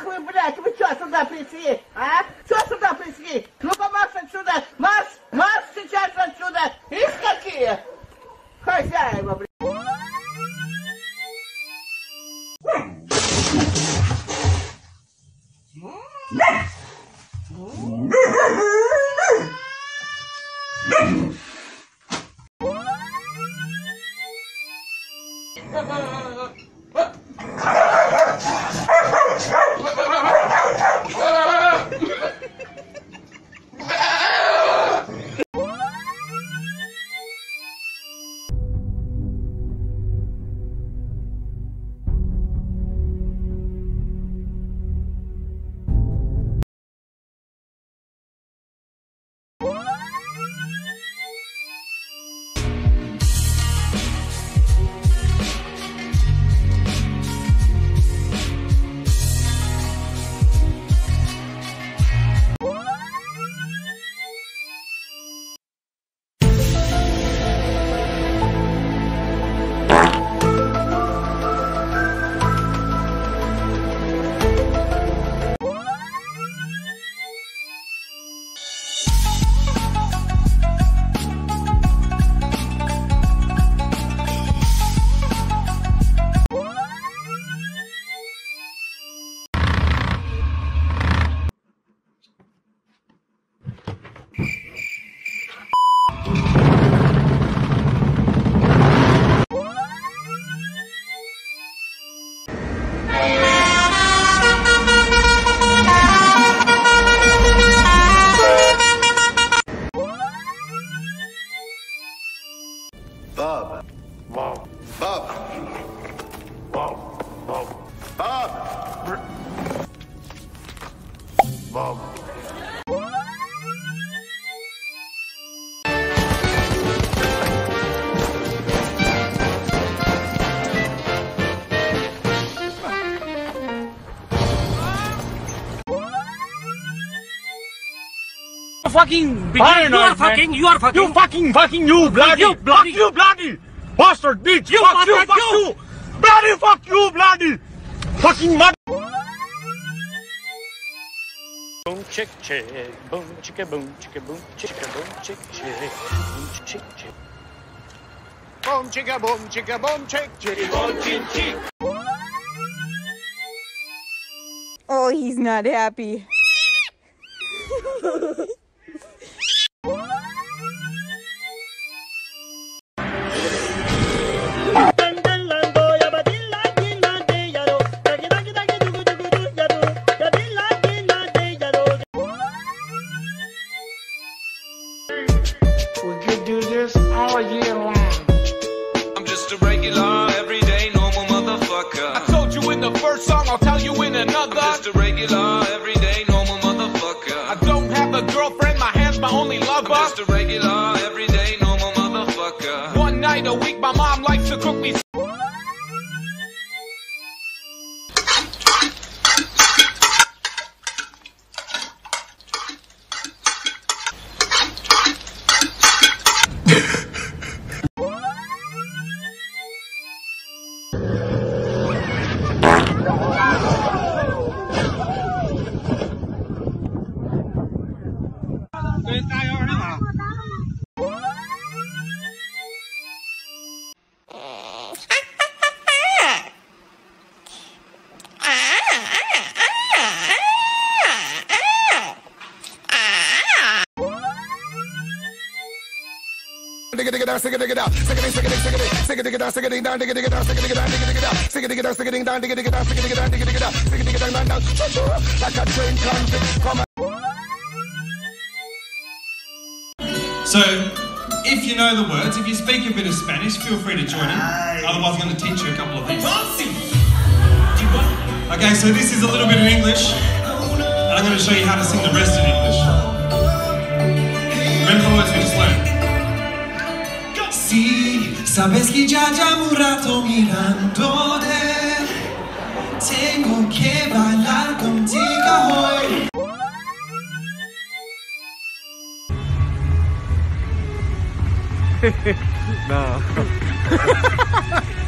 Ах вы, блядь, вы что сюда пришли, а? Что сюда пришли? Ну-ка, марш отсюда, марш, марш сейчас отсюда. Их какие? Хозяева, блядь. Bob. Bob. Bob. fucking Fine, you are man. fucking, you are fucking. You fucking fucking you bloody You bloody- fuck you bloody bastard bitch You fuck you fuck you. you bloody fuck you bloody fucking mother Boom chick chick, boom chicka boom chicka boom chicka boom chick chick, boom chick chick. boom chicka boom chicka boom chick chick boom chick chick Oh, he's not happy. year long. So, if you know the words, if you speak a bit of Spanish, feel free to join in. Otherwise, I'm going to teach you a couple of things. Okay, so this is a little bit of English, and I'm going to show you how to sing the rest in English. Sabes que ya llevo un rato mirándote, tengo que bailar contigo hoy. no